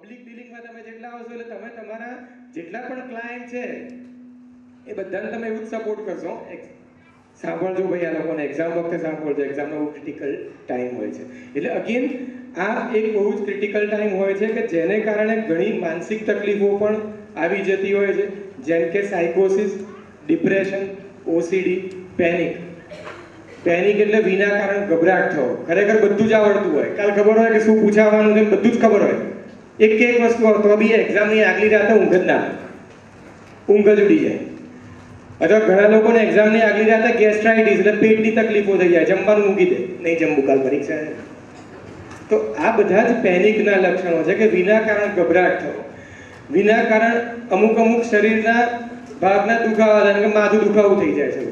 Public ડીલિંગમાં તમે જેટલા આવશો એટલે તમે તમારા જેટલા પણ ક્લાયન્ટ છે, એ બધાને તમે એવું જ સપોર્ટ કરશો. સાંભળજો ભાઈ આ લોકોને. એક્ઝામ વખતે સાંભળજો. એક્ઝામનો બહુ ક્રિટિકલ ટાઈમ હોય છે. એટલે અગેન આ એક બહુ જ ક્રિટિકલ ટાઈમ હોય છે કે જેને કારણે ઘણી માનસિક તકલીફો પણ આવી જતી હોય છે. જેમ કે સાયકોસિસ ડિપ્રેશન ઓસીડી પેનિક પેનિક એટલે વિના કારણ ગભરાટ થવો. ખરેખર બધું જ આવડતું હોય. કાલ ખબર હોય કે શું પૂછાવાનું છે બધું જ ખબર હોય. એક એક વસ્તુ તો બી એક્ઝામની આગલી રાતે ઊંઘ જ ના ઊંઘ જ ઉડી જાય. અથવા ઘણા લોકોને એક્ઝામની આગલી રાતે ગેસ્ટ્રાઇટીસ એટલે પેટની તકલીફો થઈ જાય, જમવાનું મૂકી દે. નહીં જમવું, કાલ પરીક્ષા તો આ બધા જ પેનિકના લક્ષણો છે કે વિના કારણ ગભરાટ થવો. વિના કારણ અમુક અમુક શરીરના ભાગના દુખાવા થાય કે માથું દુખાવું થઈ જાય છે.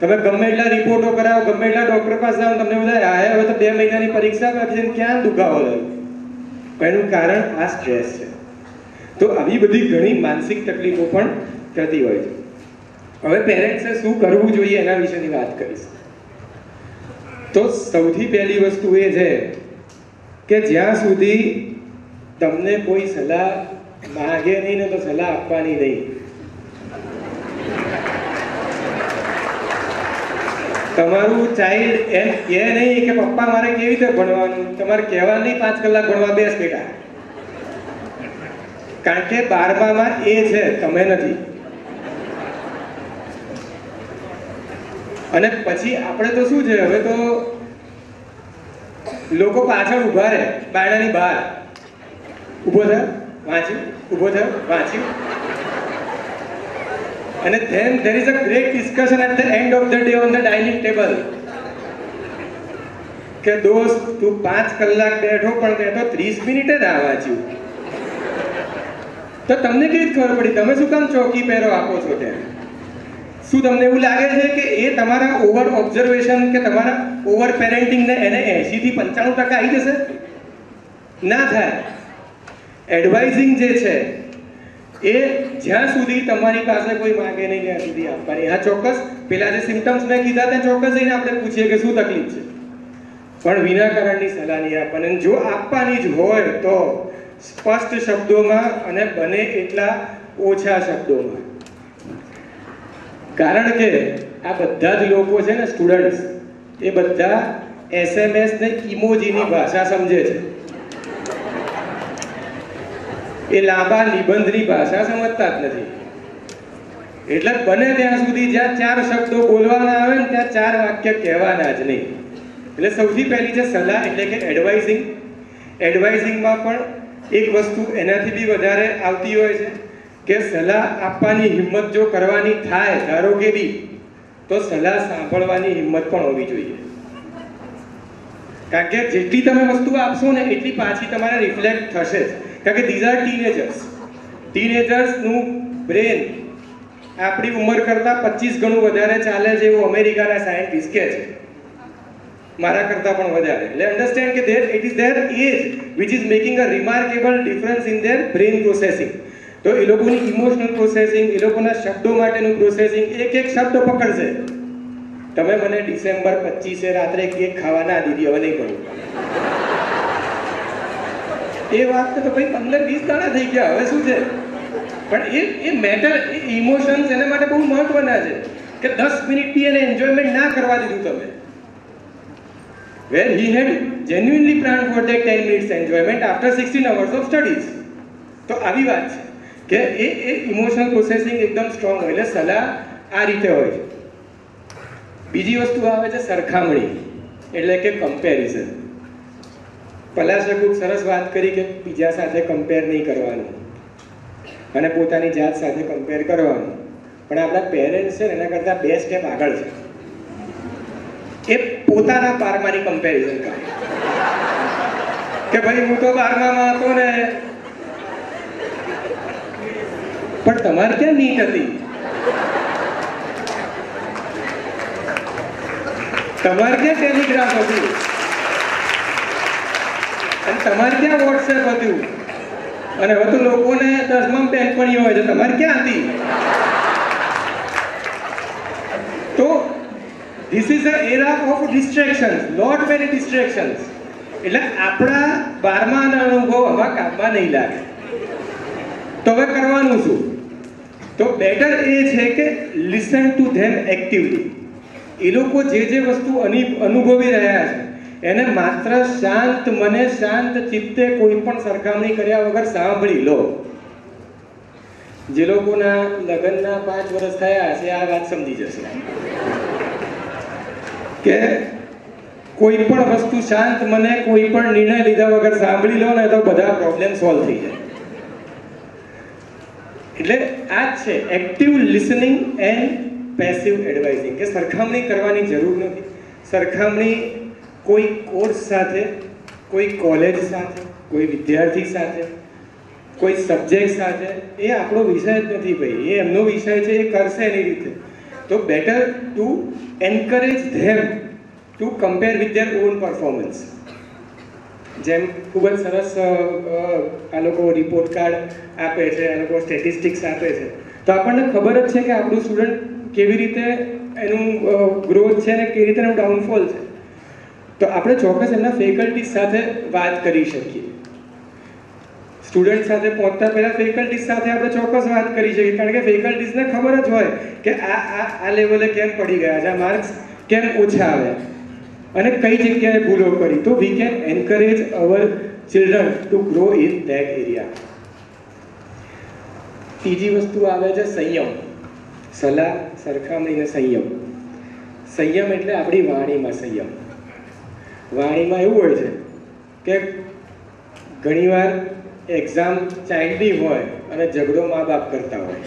તમે ગમે એટલા રિપોર્ટો કરાવો, ગમે એટલા ડોક્ટર પાસે જાઓ, તમને બધા આ હવે તો બે મહિનાની પરીક્ષા પછી ક્યાં દુખાવો થયો? એનું કારણ આ સ્ટ્રેસ છે. તો આવી બધી ઘણી માનસિક તકલીફો પણ થતી હોય છે. હવે પેરેન્ટ્સે શું કરવું જોઈએ એના વિશેની વાત કરીશ. તો સૌથી પહેલી વસ્તુ એ છે કે જ્યાં સુધી તમને કોઈ સલાહ માગે નહીં ને તો સલાહ આપવાની નહીં. તમારું ચાઇલ્ડ એમ કહે નહીં કે પપ્પા મારે કેવી રીતે ભણવાનું? તમારે કહેવા નહીં પાંચ કલાક ભણવા બેસ બેટા. કારણ કે બારમામાં એ છે, તમે નથી. અને પછી આપણે તો શું છે, હવે તો લોકો પાછળ ઊભા રહે બાયણાની બહાર. ઊભો થયો વાંચ્યું? ઊભો થયો વાંચ્યું? અને then there is a great discussion at the end of the day on the dining table. કે દોસ્ત, તું પાંચ કલાક બેઠો પણ તે ત્રીસ મિનિટ જ આ વાંચ્યું તો તમને કેવી ખબર પડી? તમે શું કામ ચોકી પહેરો આપો છો ત્યાં? શું તમને એવું લાગે છે કે એ તમારા ઓવર ઓબ્ઝર્વેશન કે તમારા ઓવર પેરેન્ટિંગને એને એંશી થી પંચાણું ટકા આવી જશે? ના થાય. એડવાઇઝિંગ જે છે એ જ્યાં સુધી તમારી પાસે કોઈ માંગે નહીં, ત્યાં સુધી આપવાની. આ ચોક્કસ, પેલા જે સિમ્ટમ્સ મેં કીધા ત્યાં ચોક્કસ જઈને આપણે પૂછીએ કે શું તકલીફ છે. પણ વિના કારણની સલાહ નહીં આપવાની. જો આપવાની જ હોય તો સ્પષ્ટ શબ્દોમાં અને બને એટલા ઓછા શબ્દોમાં. કારણ કે આ બધા જ લોકો છે ને સ્ટુડન્ટ્સ એ બધા એસએમએસ ને ઇમોજીની ભાષા સમજે છે. એ લાંબા નિબંધની ભાષા સમજતા જ નથી. એટલે બને ત્યાં સુધી જ્યાં ચાર શબ્દો બોલવાના આવે ને ત્યાં ચાર વાક્ય કહેવાના જ નહીં. એટલે સૌથી પહેલી છે સલાહ એટલે કે એડવાઇઝિંગ એડવાઇઝિંગમાં પણ એક વસ્તુ એનાથી બી વધારે આવતી હોય છે કે સલાહ આપવાની હિંમત જો કરવાની થાય, ધારો કે બી, તો સલાહ સાંભળવાની હિંમત પણ હોવી જોઈએ. કારણ કે જેટલી તમે વસ્તુ આપશો ને એટલી પાછી તમારે રિફ્લેક્ટ થશે જ. કારણ કે ધીઝ આર ટીનેજર્સ ટીનેજર્સનું બ્રેન આપણી ઉંમર કરતાં પચીસ ગણું વધારે ચાલે છે એવું અમેરિકાના સાયન્ટિસ્ટ કહે છે. મારા કરતાં પણ વધારે. એટલે અન્ડરસ્ટેન્ડ કે there it is their age which is making a remarkable difference in their brain processing તો એ લોકોની ઇમોશનલ પ્રોસેસિંગ એ લોકોના શબ્દો માટેનું પ્રોસેસિંગ એક એક શબ્દ પકડશે. તમે મને ડિસેમ્બર પચીસે રાત્રે કેક ખાવા ના દીધી હવે નહીં ભણું એ વાત તો ભાઈ પંદર વીસ દાણા થઈ ગયા, હવે શું છે? પણ એ એ મેટર એ ઇમોશન્સ એના માટે બહુ મહત્વના છે કે દસ મિનિટ બી એને એન્જોયમેન્ટ ના કરવા દીધું તમે. Where he head genuinely planned for that 10 minutes enjoyment after 16 hours of studies. તો આવી વાત છે કે એ એ ઇમોશનલ પ્રોસેસિંગ એકદમ સ્ટ્રોંગ હોય, એટલે સલાહ આ રીતે હોય. છે બીજી વસ્તુ આવે છે સરખામણી, એટલે કે કમ્પેરિઝન પલાશે ખૂબ સરસ વાત કરી કે બીજા સાથે કમ્પેર નહીં કરવાનું અને પોતાની જાત સાથે કમ્પેર કરવાનું. પણ આપણા પેરેન્ટ્સ છે એના કરતાં બે સ્ટેપ આગળ છે. એ પોતાના પારમાની કમ્પેરિઝન કરે. કે ભાઈ, હું તો બારમામાં હતો ને. પણ તમારે ક્યાં નીટ હતી? તમારે ક્યાં ટેલિગ્રાફ હતું? અને તમારે ક્યાં વોટ્સએપ હતું? અને તો લોકોને દસમાં બેનપણીઓ હોય છે તમારે ક્યાં હતી? તો this is a era of distractions not very distractions એટલે આપણા બારમાના અનુભવ આમાં કામમાં નહીં લાગે. તો હવે કરવાનું શું? તો બેટર એ છે કે લિસન ટુ ધેમ એક્ટિવલી એ લોકો જે જે વસ્તુ અની- અનુભવી રહ્યા છે એને માત્ર શાંત મને શાંત ચિત્તે કોઈ પણ સરખામણી કર્યા વગર સાંભળી લો. જે લોકોના લગ્નના પાંચ વર્ષ થયા છે, આ વાત સમજી જશે. કે કોઈ પણ વસ્તુ શાંત મને કોઈ પણ નિર્ણય લીધા વગર સાંભળી લો ને તો બધા પ્રોબ્લેમ સોલ્વ થઈ જાય. એટલે આ છે active listening and passive advising કે સરખામણી કરવાની જરૂર નથી. સરખામણી કોઈ કોર્સ સાથે, કોઈ કોલેજ સાથે, કોઈ વિદ્યાર્થી સાથે, કોઈ સબ્જેક્ટ સાથે, એ આપણો વિષય જ નથી ભાઈ. એ એમનો વિષય છે, એ કરશે એની રીતે. તો better to encourage them to compare with their own performance જેમ ખૂબ જ સરસ આ લોકો રિપોર્ટ કાર્ડ આપે છે, આ લોકો સ્ટેટિસ્ટિક્સ આપે છે. તો આપણને ખબર જ છે કે આપણું સ્ટુડન્ટ કેવી રીતે એનું ગ્રોથ છે ને કેવી રીતે એનું ડાઉનફોલ છે. તો આપણે ચોક્કસ એમના ફેકલ્ટી સાથે વાત કરી શકીએ. સ્ટુડન્ટ સાથે પહોંચતા પહેલા ફેકલ્ટીઝ સાથે આપણે ચોક્કસ વાત કરી શકીએ. કારણ કે ફેકલ્ટીઝને ખબર જ હોય કે આ આ આ લેવલે કેમ પડી ગયા છે, આ માર્ક્સ કેમ ઓછા આવ્યા. અને કઈ જગ્યાએ ભૂલો કરી. તો we can encourage our children to grow in that area ત્રીજી વસ્તુ આવે છે સંયમ. સલાહ સરખામણી અને સંયમ. સંયમ એટલે આપણી વાણીમાં સંયમ. વાણીમાં એવું હોય છે કે ઘણીવાર એક્ઝામ ચાઇલ્ડી હોય અને ઝઘડો મા બાપ કરતા હોય.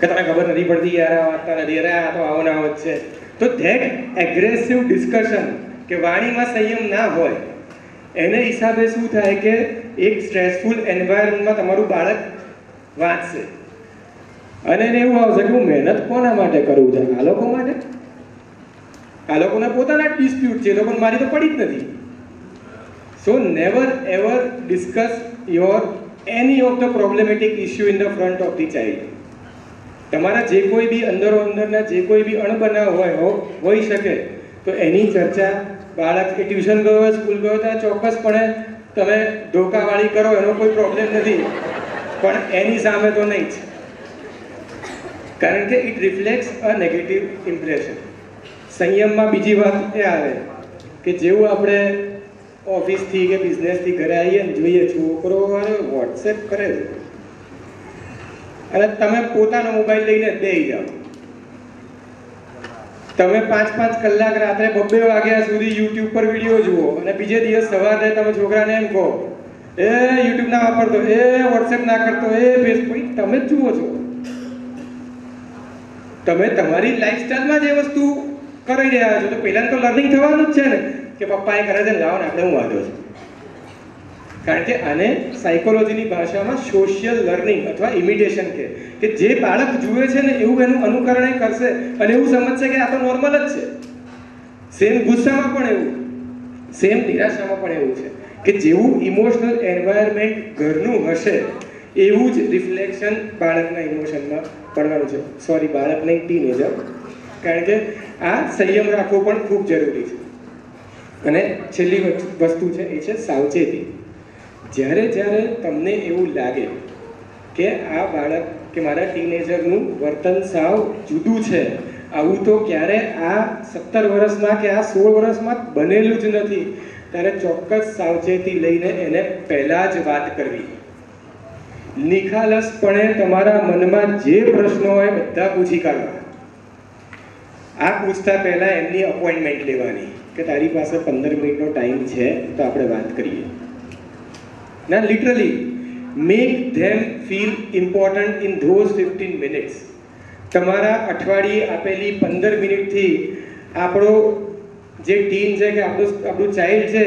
કે તને ખબર નથી પડતી યાર આ વાંચતા નથી અરે આ તો આવો ના આવો છે. તો ધેટ એગ્રેસિવ ડિસ્કશન કે વાણીમાં સંયમ ના હોય, એને હિસાબે શું થાય કે એક સ્ટ્રેસફુલ એન્વાયરમેન્ટમાં તમારું બાળક વાંચશે. અને એને એવું આવશે કે હું મહેનત કોના માટે કરું? છું આ લોકો માટે? આ લોકોના પોતાના ડિસ્પ્યુટ છે એ લોકોને મારી તો પડી જ નથી. So never ever discuss your any of the problematic issue in the front of the child તમારા જે કોઈ બી અંદરો અંદરના જે કોઈ બી અણબનાવ હોય હોઈ શકે. તો એની ચર્ચા બાળક એ ટ્યુશન ગયો હોય, સ્કૂલ ગયો ત્યાં ચોક્કસપણે તમે ધોકાવાળી કરો, એનો કોઈ પ્રોબ્લેમ નથી. પણ એની સામે તો નહીં જ. કારણ કે it reflects a negative impression સંયમમાં બીજી વાત એ આવે કે જેવું આપણે ઓફિસથી કે બિઝનેસથી ઘરે આવીએ ને જોઈએ છોકરો વોટ્સએપ કરે છે. અને તમે પોતાનો મોબાઈલ લઈને બેસી જાઓ. તમે પાંચ પાંચ કલાક રાત્રે બબ્બે વાગ્યા સુધી યુટ્યુબ પર વીડિયો જુઓ અને બીજે દિવસ સવારે તમે છોકરાને એમ કહો, એ યુટ્યુબ ના વાપરતો, એ વોટ્સએપ ના કરતો, એ ફેસબુક તમે જ જુઓ છો. તમે તમારી લાઈફસ્ટાઈલમાં જે વસ્તુ કરી રહ્યા છો તો પહેલા તો લર્નિંગ થવાનું જ છે ને, કે પપ્પા એ કરે છે લાવો ને આપણે હું વાંધો છે. કારણ કે આને સાયકોલોજીની ભાષામાં સોશિયલ લર્નિંગ અથવા ઇમિટેશન કે કે જે બાળક જુએ છે ને, એવું એનું અનુકરણ કરશે અને એવું સમજશે કે આ તો નોર્મલ જ છે. સેમ ગુસ્સામાં પણ એવું. સેમ નિરાશામાં પણ એવું છે. કે જેવું ઇમોશનલ એન્વાયરમેન્ટ ઘરનું હશે, એવું જ રિફ્લેક્શન બાળકના ઇમોશનમાં પડવાનું છે. સોરી બાળક નહીં ટીનેજર કારણ કે આ સંયમ રાખવો પણ ખૂબ જરૂરી છે. અને છેલ્લી વસ્તુ- છે, એ છે સાવચેતી. જ્યારે જ્યારે તમને એવું લાગે કે આ બાળક કે મારા ટીનેજરનું વર્તન સાવ જુદું છે, આવું તો ક્યારે આ સત્તર વર્ષમાં કે આ સોળ વર્ષમાં બનેલું જ નથી, ત્યારે ચોક્કસ સાવચેતી લઈને એને પહેલા જ વાત કરવી. નિખાલસપણે તમારા મનમાં જે પ્રશ્નો હોય બધા પૂછી કાઢવા. આ પૂછતા પહેલાં એમની અપોઇન્ટમેન્ટ લેવાની કે તારી પાસે પંદર મિનિટનો ટાઈમ છે તો આપણે વાત કરીએ. ના literally make them feel important in those fifteen minutes તમારા અઠવાડિયે આપેલી પંદર મિનિટથી આપણો જે ટીમ છે કે આપણું આપણું ચાઇલ્ડ છે,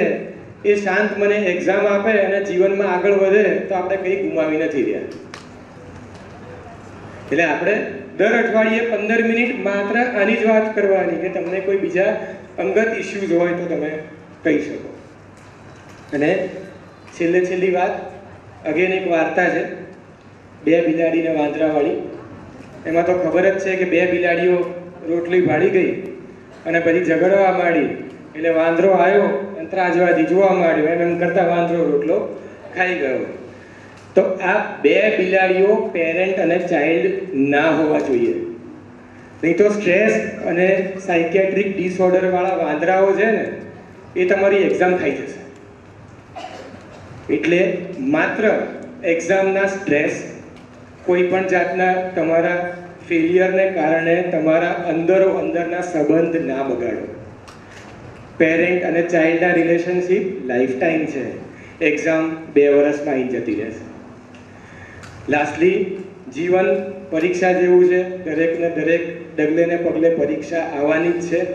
એ શાંત મને એક્ઝામ આપે અને જીવનમાં આગળ વધે, તો આપણે કંઈ ગુમાવી નથી રહ્યા. એટલે આપણે દર અઠવાડિયે પંદર મિનિટ માત્ર આની જ વાત કરવાની કે તમને કોઈ બીજા અંગત ઇશ્યુઝ હોય તો તમે કહી શકો. અને છેલ્લે છેલ્લી વાત અગેન એક વાર્તા છે, બે બિલાડીને વાંદરાવાળી. એમાં તો ખબર જ છે કે બે બિલાડીઓ રોટલી ભાળી ગઈ અને પછી ઝઘડવા માંડી. એટલે વાંદરો આવ્યો અને ત્રાજવાથી જોવા માંડ્યો. એમ એમ કરતાં વાંદરો રોટલો ખાઈ ગયો. તો આ બે બિલાડીઓ પેરેન્ટ અને ચાઇલ્ડ ના હોવા જોઈએ. નહીં તો સ્ટ્રેસ અને સાયકેટ્રિક ડિસઓર્ડરવાળા વાંદરાઓ છે ને, એ તમારી એક્ઝામ થઈ જશે. એટલે માત્ર એક્ઝામના સ્ટ્રેસ કોઈ પણ જાતના તમારા ફેલિયરને કારણે તમારા અંદરો અંદરના સંબંધ ના બગાડો. પેરેન્ટ અને ચાઇલ્ડના રિલેશનશિપ લાઈફ ટાઈમ છે. એક્ઝામ બે વર્ષમાં અહીં જતી રહેશે. લાસ્ટલી જીવન પરીક્ષા જેવું છે. દરેકને દરેક ડગલે ને પગલે પરીક્ષા આવવાની જ છે.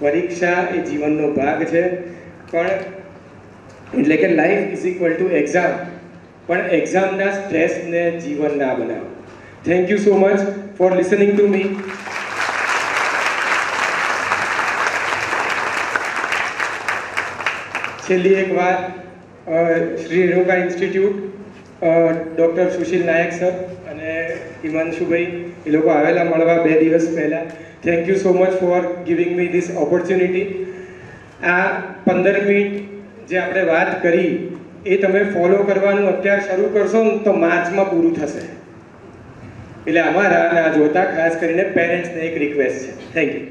પરીક્ષા એ જીવનનો ભાગ છે. પણ એટલે કે life is equal to exam પણ એક્ઝામના સ્ટ્રેસને જીવન ના બનાવો. Thank you so much for listening to me છેલ્લી એક વાત Shri Renuka institute doctor Sushil Nayak sir અને હિમાંશુભાઈ, એ લોકો આવેલા મળવા બે દિવસ પહેલાં. Thank you so much for giving me this opportunity આ પંદર મિનિટ જે આપણે વાત કરી, એ તમે ફોલો કરવાનું અત્યાર શરૂ કરશો ને તો માર્ચમાં પૂરું થશે. એટલે અમારા આ જોતા ખાસ કરીને પેરેન્ટ્સને એક રિક્વેસ્ટ છે. Thank you